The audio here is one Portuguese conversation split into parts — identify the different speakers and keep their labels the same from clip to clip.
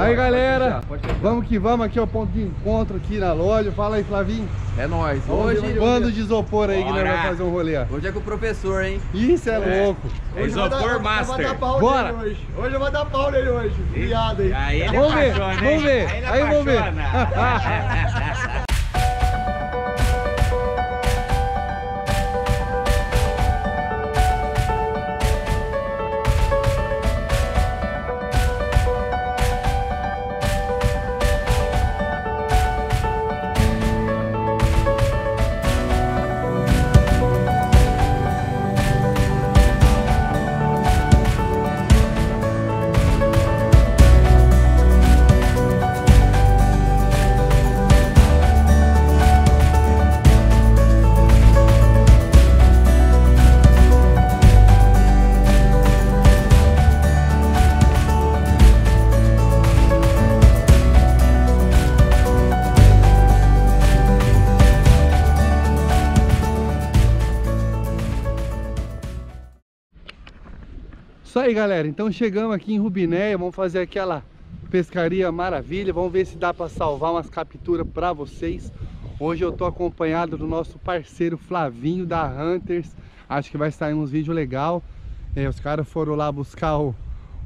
Speaker 1: Aí,
Speaker 2: Bora,
Speaker 1: galera,
Speaker 2: pode fechar, pode
Speaker 1: vamos que vamos. Aqui é o ponto de encontro aqui na loja. Fala aí, Flavinho.
Speaker 2: É nóis.
Speaker 1: Hoje, bando de isopor aí que nós
Speaker 3: Bora.
Speaker 1: vamos fazer um rolê. ó.
Speaker 2: hoje é com o professor, hein?
Speaker 1: Isso é, louco.
Speaker 3: É Isopor Master.
Speaker 1: Bora.
Speaker 4: Hoje. hoje eu vou dar pau nele hoje. Obrigado aí.
Speaker 3: Aí ele
Speaker 1: Vamos ver, vamos ver.
Speaker 3: Aí
Speaker 1: vamos ver. aí, galera. Então chegamos aqui em Rubinéia. Vamos fazer aquela pescaria maravilha. Vamos ver se dá para salvar umas capturas para vocês. Hoje eu tô acompanhado do nosso parceiro Flavinho da Hunters. Acho que vai sair uns vídeos legal. É, os caras foram lá buscar o,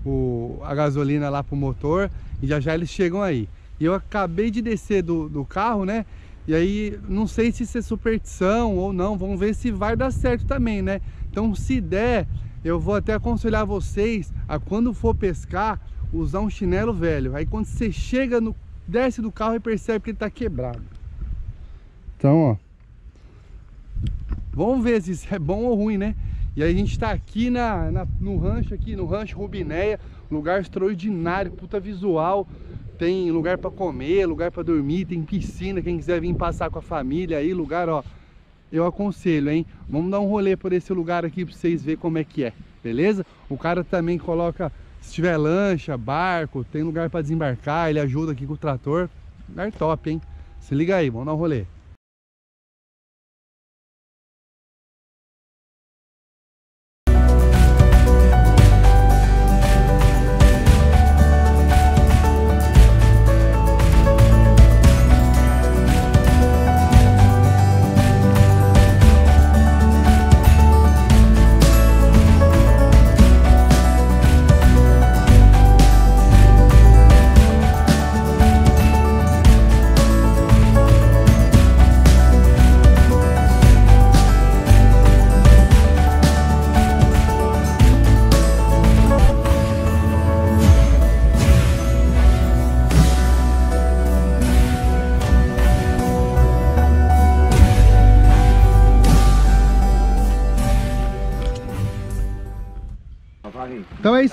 Speaker 1: o- a gasolina lá pro motor e já já eles chegam aí. E eu acabei de descer do, do carro, né? E aí não sei se isso é superstição ou não. Vamos ver se vai dar certo também, né? Então se der, eu vou até aconselhar vocês a quando for pescar, usar um chinelo velho. Aí quando você chega no. desce do carro e percebe que ele tá quebrado. Então, ó. Vamos ver se isso é bom ou ruim, né? E aí a gente tá aqui na, na- no rancho aqui, no rancho Rubinéia, lugar extraordinário, puta visual. Tem lugar pra comer, lugar pra dormir, tem piscina, quem quiser vir passar com a família aí, lugar, ó. Eu aconselho, hein? Vamos dar um rolê por esse lugar aqui pra vocês verem como é que é, beleza? O cara também coloca, se tiver lancha, barco, tem lugar pra desembarcar, ele ajuda aqui com o trator. Lugar top, hein? Se liga aí, vamos dar um rolê.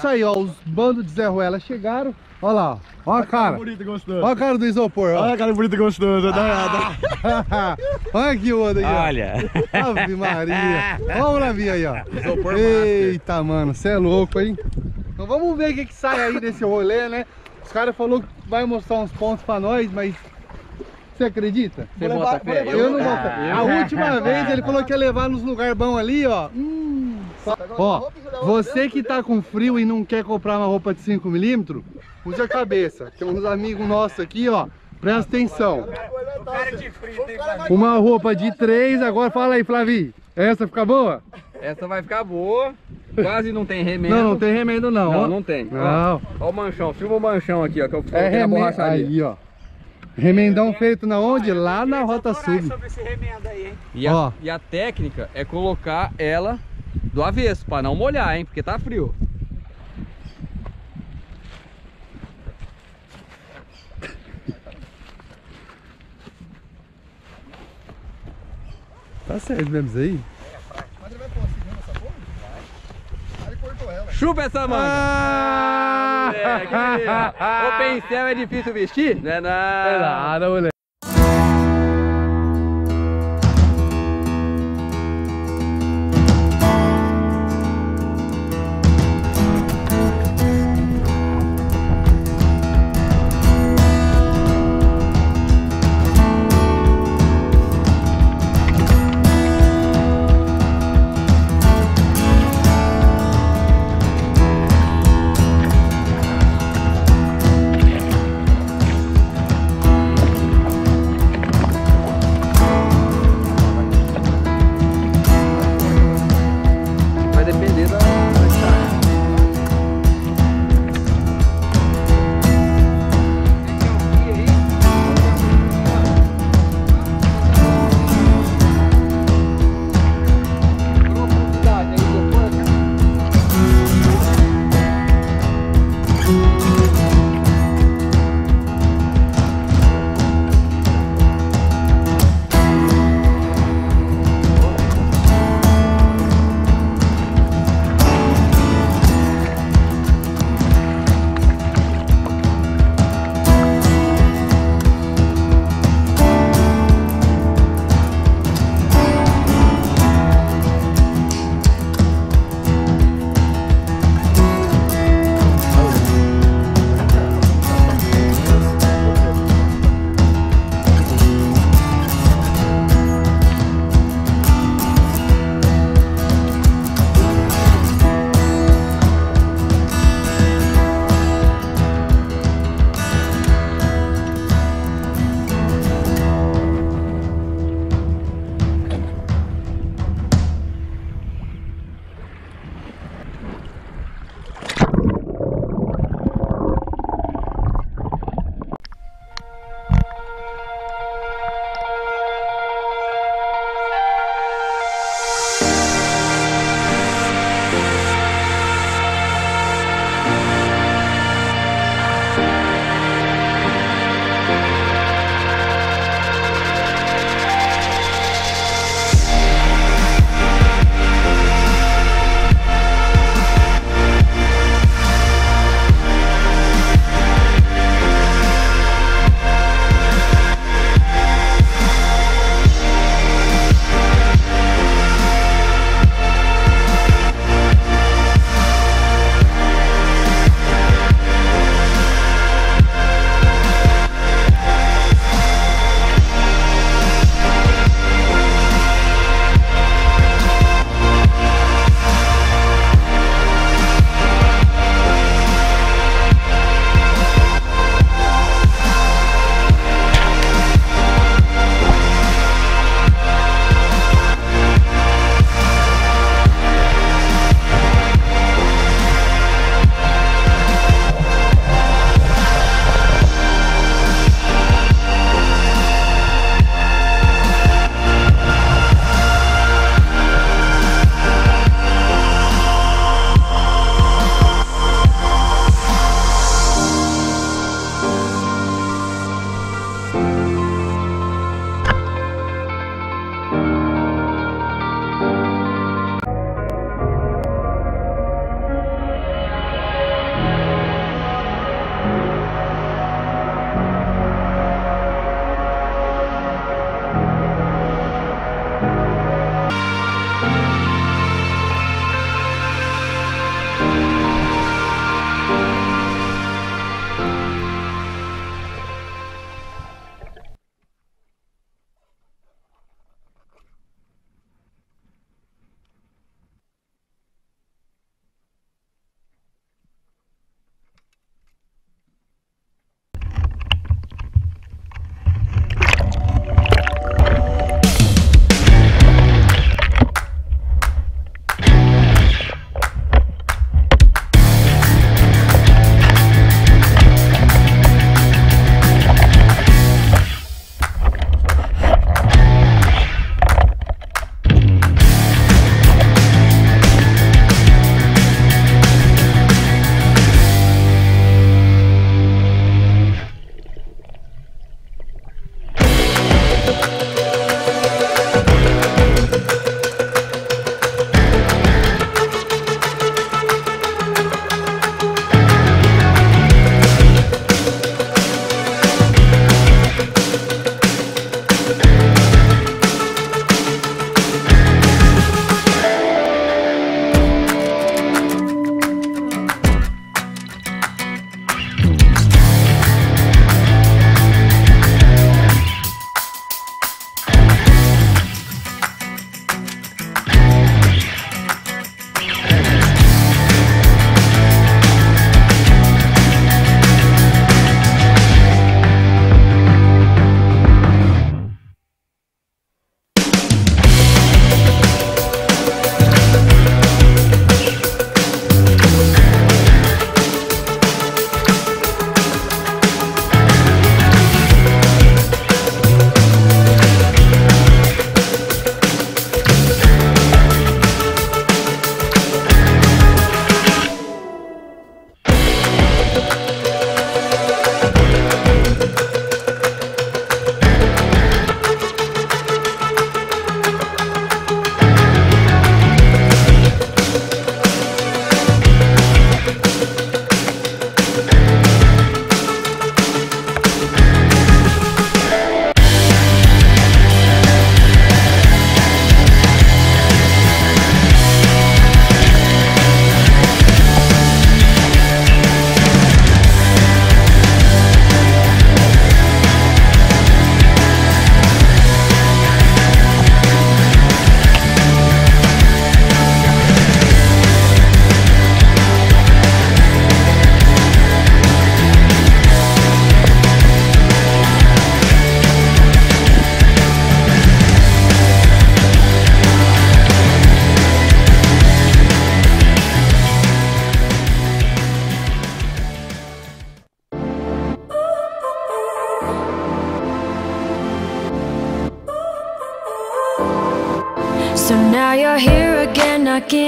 Speaker 1: Isso aí, ó. Os bandos de Zé Ruela chegaram. Olha lá, ó. Ó a cara.
Speaker 4: bonito e gostoso.
Speaker 1: Ó a cara do isopor, ó.
Speaker 4: Olha a cara bonito e gostoso. Dá, dá.
Speaker 1: Olha que onda aí, ó.
Speaker 3: Olha.
Speaker 1: Ave Maria. Vamos lá, Via aí, ó.
Speaker 3: Isopor
Speaker 1: Eita, mano, você é louco, hein? Então vamos ver o que, que sai aí desse rolê, né? Os caras falaram que vai mostrar uns pontos pra nós, mas você acredita?
Speaker 2: Você
Speaker 4: Vou
Speaker 2: bota
Speaker 4: levar-
Speaker 2: fé?
Speaker 4: vou
Speaker 1: Eu não
Speaker 2: ah,
Speaker 1: boto.
Speaker 2: eu-
Speaker 1: A última vez ele falou que ia levar nos lugares bons ali, ó. Hum. Ó, você que tá com frio e não quer comprar uma roupa de 5mm, use a cabeça. Tem uns amigos nossos aqui, ó. Presta atenção. Uma roupa de 3, agora fala aí, Flavi. Essa fica boa?
Speaker 2: Essa vai ficar boa. Quase não tem remendo.
Speaker 1: Não, não tem remendo não.
Speaker 2: Não,
Speaker 1: ó.
Speaker 2: não tem.
Speaker 1: Não.
Speaker 2: Ó, ó o manchão. Filma o manchão aqui, ó. Que eu
Speaker 1: É
Speaker 2: na borracharia.
Speaker 1: Aí, ó. Remendão feito na onde? Lá na Rota Sub.
Speaker 3: sobre esse remendo aí, hein?
Speaker 2: E a, e a técnica é colocar ela do avesso, pra não molhar, hein? Porque tá frio.
Speaker 1: Tá certo mesmo isso aí?
Speaker 2: Chupa essa manga!
Speaker 1: Ah!
Speaker 2: Moleque, aí, ó. O pincel é difícil vestir? Não é nada.
Speaker 1: É nada, moleque.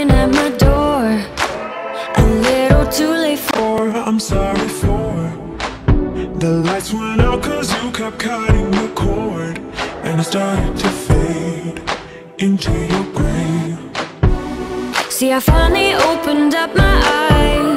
Speaker 5: Knocking at my door. A little too late for.
Speaker 6: I'm sorry for The lights went out cause you kept cutting the cord And it started to fade into your grave
Speaker 5: See, I finally opened up my eyes.